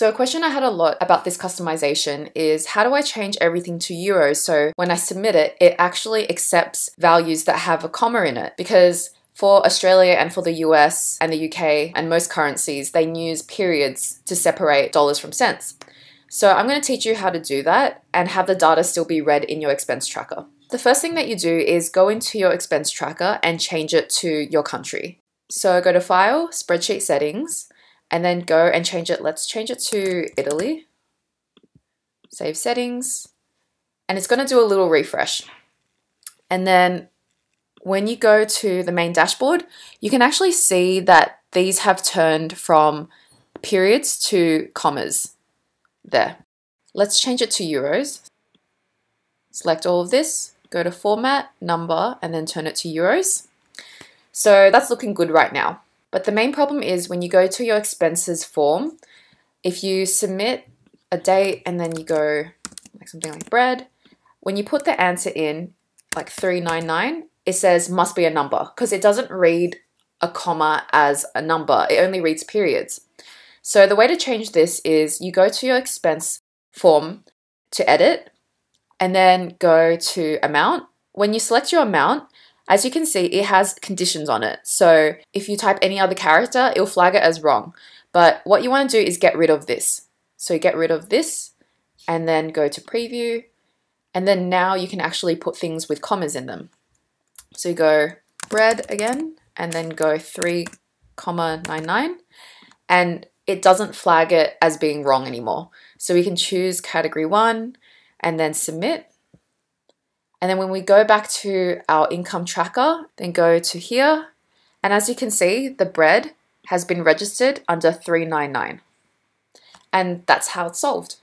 So a question I had a lot about this customization is how do I change everything to euros so when I submit it, it actually accepts values that have a comma in it? Because for Australia and for the US and the UK and most currencies, they use periods to separate dollars from cents. So I'm going to teach you how to do that and have the data still be read in your expense tracker. The first thing that you do is go into your expense tracker and change it to your country. So go to File, Spreadsheet Settings, and then go and change it. Let's change it to Italy. Save settings. And it's going to do a little refresh. And then when you go to the main dashboard, you can actually see that these have turned from periods to commas there. Let's change it to euros. Select all of this, go to format, number, and then turn it to euros. So that's looking good right now. But the main problem is when you go to your expenses form, if you submit a date and then you go like something like bread, when you put the answer in, like 399, it says must be a number because it doesn't read a comma as a number. It only reads periods. So the way to change this is you go to your expense form to edit and then go to amount. When you select your amount, as you can see, it has conditions on it. So if you type any other character, it'll flag it as wrong. But what you want to do is get rid of this. So get rid of this and then go to preview. And then now you can actually put things with commas in them. So you go bread again and then go 3 comma 99 and it doesn't flag it as being wrong anymore. So we can choose category 1 and then submit and then when we go back to our income tracker, then go to here. And as you can see, the bread has been registered under 399. And that's how it's solved.